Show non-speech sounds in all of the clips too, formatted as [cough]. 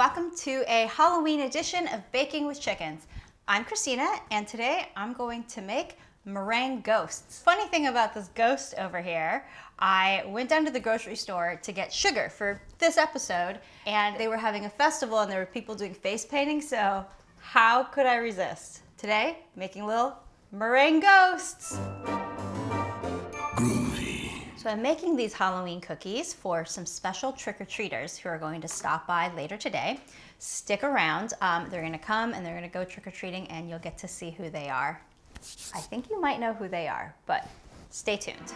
welcome to a Halloween edition of Baking with Chickens. I'm Christina and today I'm going to make meringue ghosts. Funny thing about this ghost over here, I went down to the grocery store to get sugar for this episode and they were having a festival and there were people doing face painting so how could I resist? Today, making little meringue ghosts. So I'm making these Halloween cookies for some special trick-or-treaters who are going to stop by later today. Stick around. Um, they're going to come and they're going to go trick-or-treating and you'll get to see who they are. I think you might know who they are, but stay tuned.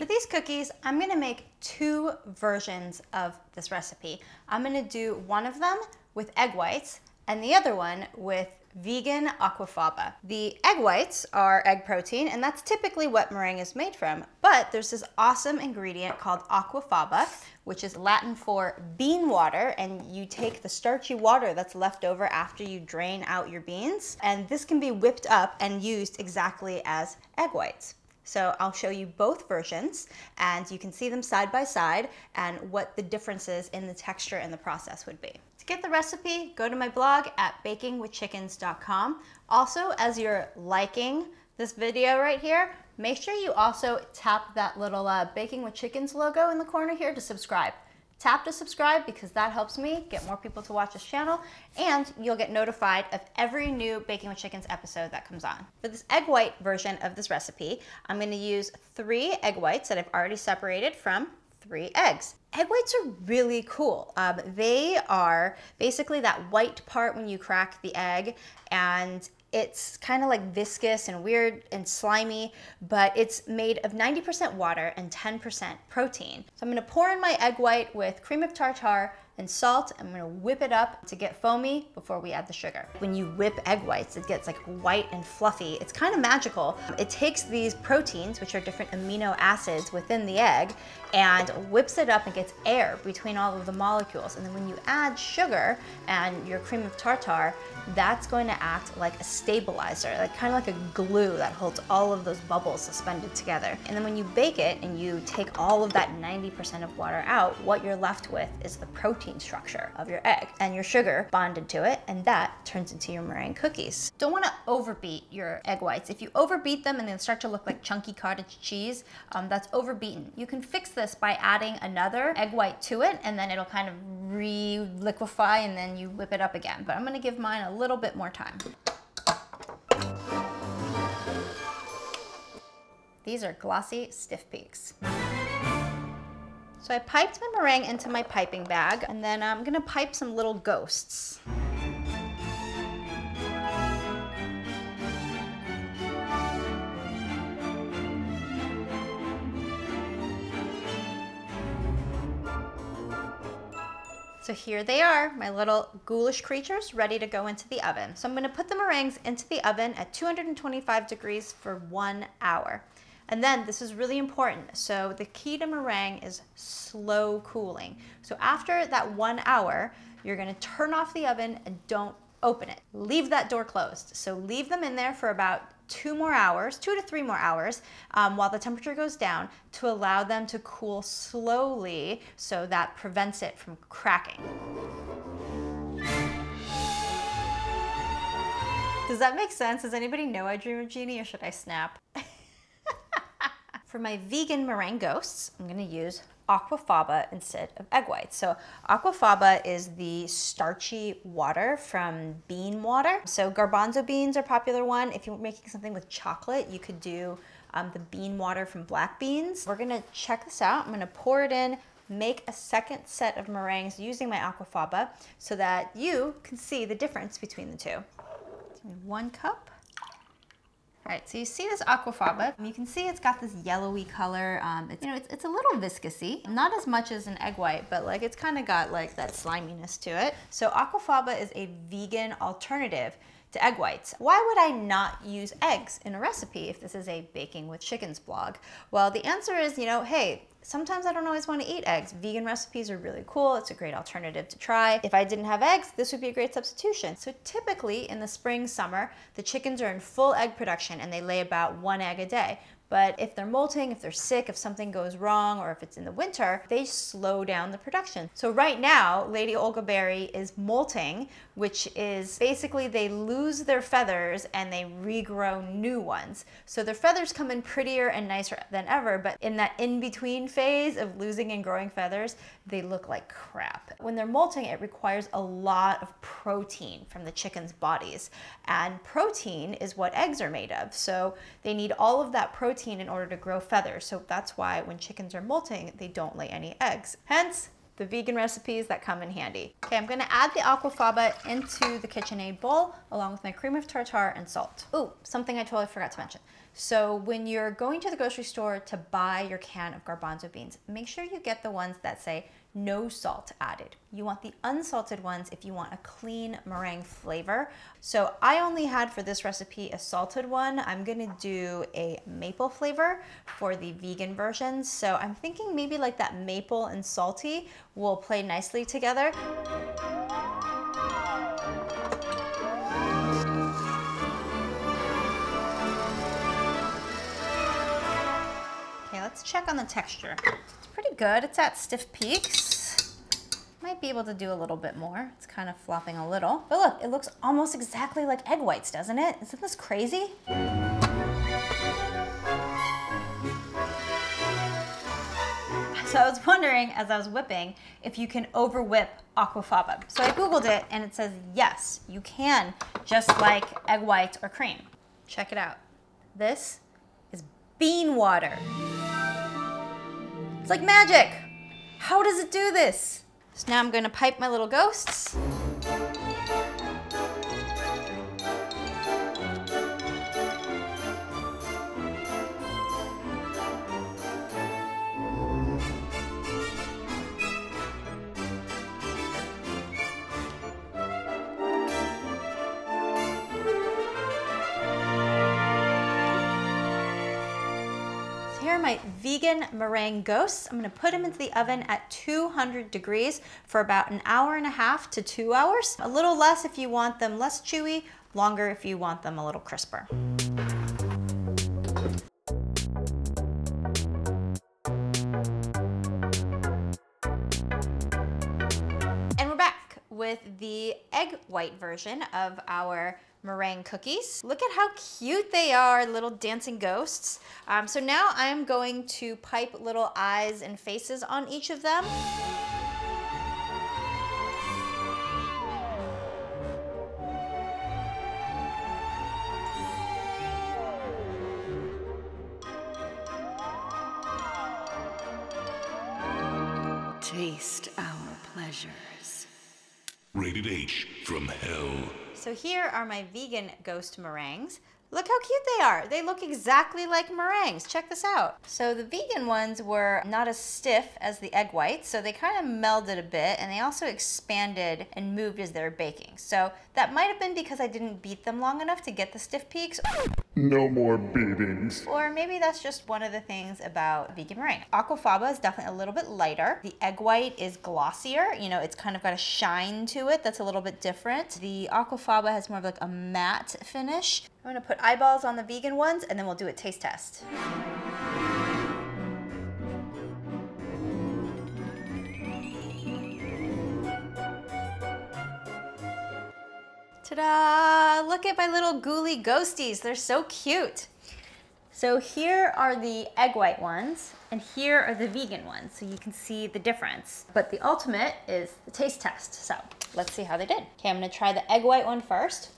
For these cookies, I'm gonna make two versions of this recipe. I'm gonna do one of them with egg whites and the other one with vegan aquafaba. The egg whites are egg protein, and that's typically what meringue is made from. But there's this awesome ingredient called aquafaba, which is Latin for bean water, and you take the starchy water that's left over after you drain out your beans, and this can be whipped up and used exactly as egg whites. So I'll show you both versions and you can see them side by side and what the differences in the texture and the process would be. To get the recipe, go to my blog at bakingwithchickens.com. Also, as you're liking this video right here, make sure you also tap that little uh, Baking with Chickens logo in the corner here to subscribe. Tap to subscribe because that helps me get more people to watch this channel and you'll get notified of every new Baking with Chickens episode that comes on. For this egg white version of this recipe, I'm gonna use three egg whites that I've already separated from three eggs. Egg whites are really cool. Um, they are basically that white part when you crack the egg and it's kind of like viscous and weird and slimy, but it's made of 90% water and 10% protein. So I'm gonna pour in my egg white with cream of tartar, and salt. I'm gonna whip it up to get foamy before we add the sugar. When you whip egg whites, it gets like white and fluffy. It's kind of magical. It takes these proteins, which are different amino acids within the egg, and whips it up and gets air between all of the molecules. And then when you add sugar and your cream of tartar, that's going to act like a stabilizer, like kind of like a glue that holds all of those bubbles suspended together. And then when you bake it and you take all of that 90% of water out, what you're left with is the protein structure of your egg and your sugar bonded to it, and that turns into your meringue cookies. Don't wanna overbeat your egg whites. If you overbeat them and they start to look like chunky cottage cheese, um, that's overbeaten. You can fix this by adding another egg white to it, and then it'll kind of re-liquefy and then you whip it up again. But I'm gonna give mine a little bit more time. These are glossy stiff peaks. So I piped my meringue into my piping bag and then I'm gonna pipe some little ghosts. So here they are, my little ghoulish creatures ready to go into the oven. So I'm gonna put the meringues into the oven at 225 degrees for one hour. And then this is really important. So the key to meringue is slow cooling. So after that one hour, you're gonna turn off the oven and don't open it. Leave that door closed. So leave them in there for about two more hours, two to three more hours, um, while the temperature goes down to allow them to cool slowly so that prevents it from cracking. Does that make sense? Does anybody know I dream of Jeannie or should I snap? [laughs] For my vegan meringue ghosts, I'm gonna use aquafaba instead of egg whites. So aquafaba is the starchy water from bean water. So garbanzo beans are a popular one. If you're making something with chocolate, you could do um, the bean water from black beans. We're gonna check this out. I'm gonna pour it in, make a second set of meringues using my aquafaba so that you can see the difference between the two. One cup all right, so you see this aquafaba. You can see it's got this yellowy color. Um, it's, you know, it's, it's a little viscousy, not as much as an egg white, but like it's kind of got like that sliminess to it. So aquafaba is a vegan alternative to egg whites. Why would I not use eggs in a recipe if this is a baking with chickens blog? Well, the answer is, you know, hey, sometimes I don't always want to eat eggs. Vegan recipes are really cool. It's a great alternative to try. If I didn't have eggs, this would be a great substitution. So typically in the spring, summer, the chickens are in full egg production and they lay about one egg a day. But if they're molting, if they're sick, if something goes wrong, or if it's in the winter, they slow down the production. So right now, Lady Olga Berry is molting, which is basically they lose their feathers and they regrow new ones. So their feathers come in prettier and nicer than ever, but in that in-between phase of losing and growing feathers, they look like crap. When they're molting, it requires a lot of protein from the chicken's bodies. And protein is what eggs are made of. So they need all of that protein in order to grow feathers. So that's why when chickens are molting, they don't lay any eggs. Hence, the vegan recipes that come in handy. Okay, I'm gonna add the aquafaba into the KitchenAid bowl along with my cream of tartar and salt. Ooh, something I totally forgot to mention. So when you're going to the grocery store to buy your can of garbanzo beans, make sure you get the ones that say no salt added. You want the unsalted ones if you want a clean meringue flavor. So I only had for this recipe a salted one. I'm gonna do a maple flavor for the vegan version. So I'm thinking maybe like that maple and salty will play nicely together. Check on the texture It's pretty good. It's at stiff peaks. Might be able to do a little bit more. It's kind of flopping a little. But look, it looks almost exactly like egg whites, doesn't it? Isn't this crazy? So I was wondering, as I was whipping, if you can over whip aquafaba. So I Googled it and it says, yes, you can, just like egg whites or cream. Check it out. This is bean water. It's like magic. How does it do this? So now I'm gonna pipe my little ghosts. My vegan meringue ghosts. I'm gonna put them into the oven at 200 degrees for about an hour and a half to two hours. A little less if you want them less chewy, longer if you want them a little crisper. And we're back with the egg white version of our meringue cookies. Look at how cute they are, little dancing ghosts. Um, so now I'm going to pipe little eyes and faces on each of them. Taste our pleasures. Rated H from Hell. So here are my vegan ghost meringues. Look how cute they are. They look exactly like meringues. Check this out. So the vegan ones were not as stiff as the egg whites, so they kind of melded a bit and they also expanded and moved as they were baking. So that might have been because I didn't beat them long enough to get the stiff peaks. No more beatings. Or maybe that's just one of the things about vegan meringue. Aquafaba is definitely a little bit lighter. The egg white is glossier. You know, it's kind of got a shine to it that's a little bit different. The aquafaba has more of like a matte finish. I'm gonna put eyeballs on the vegan ones and then we'll do a taste test. Ta-da! Look at my little ghouly ghosties. They're so cute. So here are the egg white ones, and here are the vegan ones, so you can see the difference. But the ultimate is the taste test. So let's see how they did. Okay, I'm gonna try the egg white one first.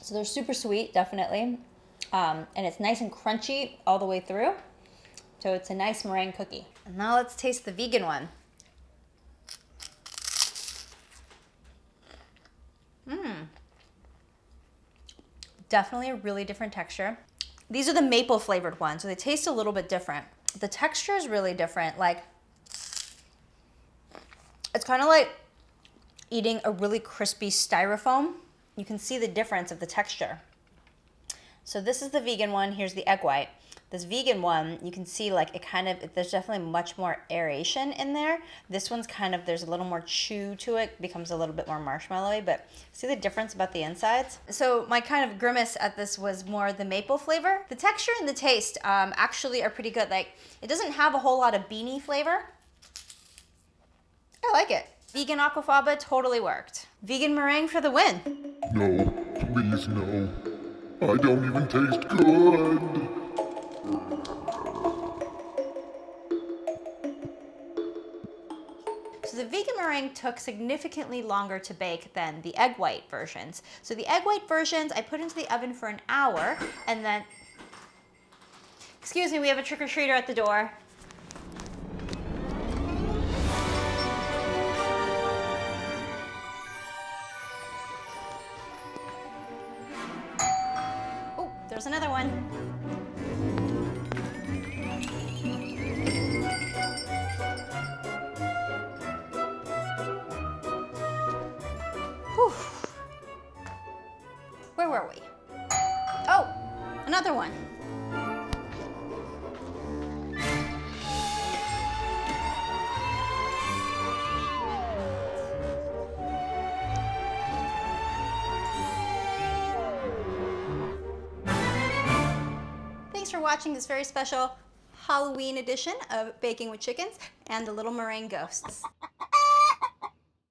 So they're super sweet, definitely. Um, and it's nice and crunchy all the way through. So it's a nice meringue cookie. And now let's taste the vegan one. Mmm. Definitely a really different texture. These are the maple flavored ones, so they taste a little bit different. The texture is really different. Like, it's kind of like eating a really crispy styrofoam. You can see the difference of the texture. So this is the vegan one, here's the egg white. This vegan one, you can see like it kind of, there's definitely much more aeration in there. This one's kind of, there's a little more chew to it, becomes a little bit more marshmallowy, but see the difference about the insides? So my kind of grimace at this was more the maple flavor. The texture and the taste um, actually are pretty good. Like it doesn't have a whole lot of beanie flavor. I like it. Vegan aquafaba totally worked. Vegan meringue for the win. No, please no. I don't even taste good. So the vegan meringue took significantly longer to bake than the egg white versions. So the egg white versions I put into the oven for an hour and then, excuse me, we have a trick-or-treater at the door. Oh, there's another one. Another one. Thanks for watching this very special Halloween edition of Baking with Chickens and the Little Meringue Ghosts.